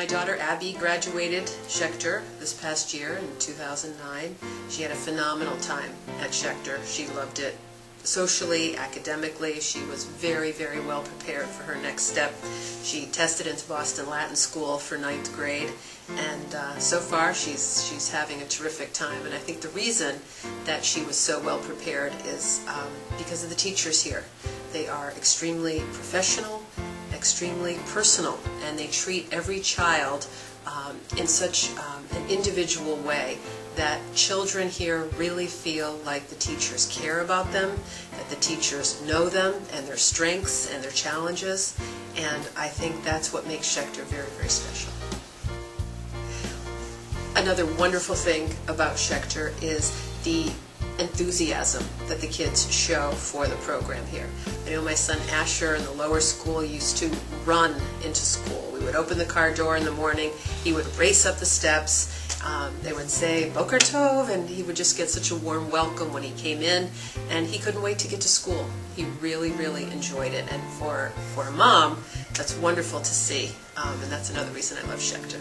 My daughter Abby graduated Schechter this past year in 2009. She had a phenomenal time at Schechter. She loved it socially, academically. She was very, very well prepared for her next step. She tested into Boston Latin School for ninth grade, and uh, so far she's she's having a terrific time. And I think the reason that she was so well prepared is um, because of the teachers here. They are extremely professional, extremely personal, and they treat every child um, in such um, an individual way that children here really feel like the teachers care about them, that the teachers know them and their strengths and their challenges, and I think that's what makes Schechter very, very special. Another wonderful thing about Schechter is the enthusiasm that the kids show for the program here. I know my son Asher in the lower school used to run into school. We would open the car door in the morning, he would race up the steps, um, they would say Boker Tov, and he would just get such a warm welcome when he came in, and he couldn't wait to get to school. He really, really enjoyed it, and for, for a mom, that's wonderful to see, um, and that's another reason I love Schechter.